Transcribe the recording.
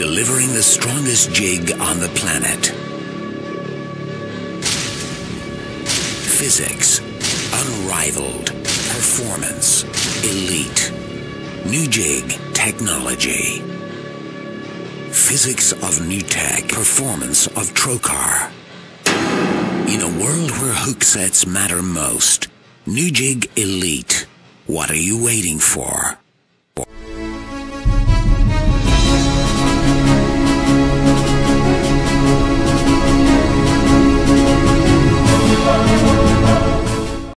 delivering the strongest jig on the planet. Physics, unrivaled. Performance, elite. New jig, technology. Physics of new tech, performance of Trokar. In a world where hook sets matter most, New Jig Elite. What are you waiting for?